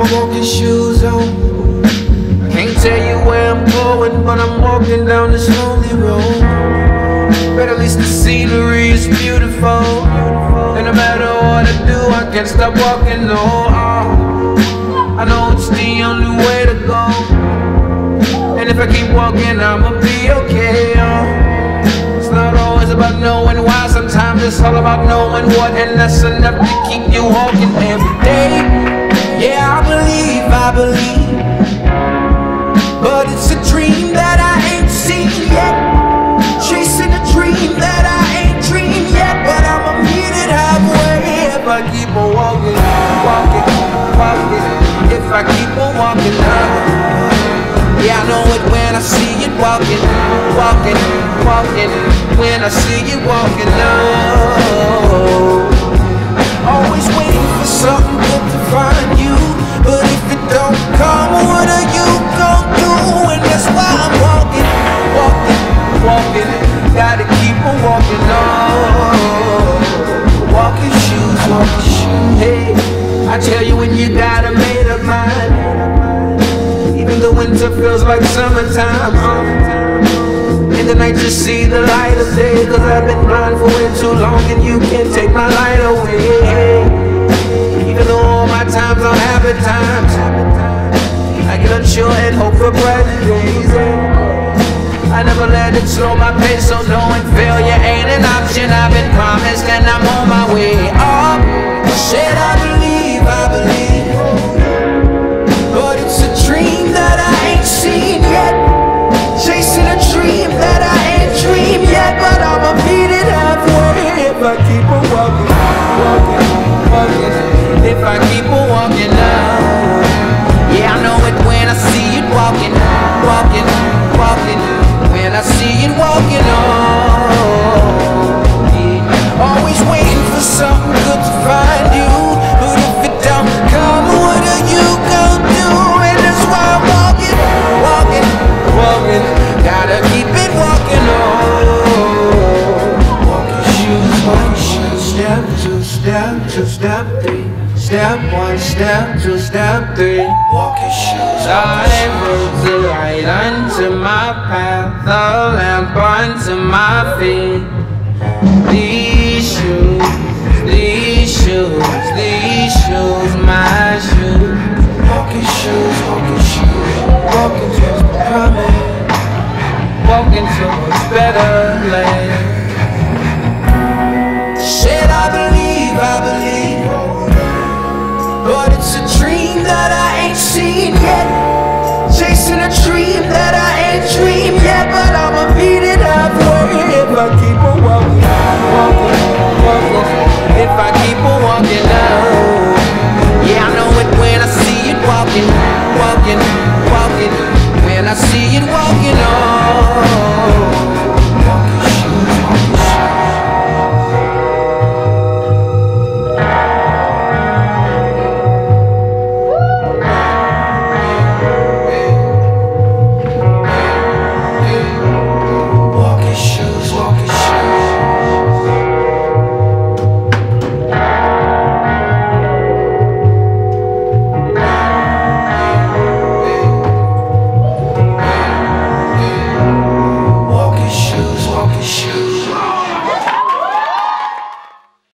my walking shoes on. I can't tell you where I'm going, but I'm walking down this lonely road. But at least the scenery is beautiful. And no matter what I do, I can't stop walking. No, I know it's the only way to go. And if I keep walking, I'ma be okay. Oh. It's not always about knowing why. Sometimes it's all about knowing what, and that's enough to keep you walking every day. Yeah, I believe, I believe. But it's a dream that I ain't seen yet. Chasing a dream that I ain't dreamed yet. But I'ma meet it halfway if I keep on walking, walking, walking. If I keep on walking now. Yeah, I know it when I see it walking, walking, walking. When I see you walking, no. Feels like summertime. Uh. In the night you see the light of day Cause I've been blind for way too long And you can't take my light away Even though all my times are happy times I get unsure and hope for brighter days I never let it slow my pace So knowing failure ain't an option I've been promised and I'm on my way walking, walking, If I keep on walking now Yeah, I know it when I see it walking, walking, walking When I see it walking on yeah. Always waiting for something good to find you But if it don't come, what are you gonna do? And that's why I'm walking, walking, walking Gotta keep it walking on Walking shoes, walking shoes Step step two, step three. Step one, step two, step three. Walk Walking shoes, I rose the light unto my path. The lamp unto my feet. These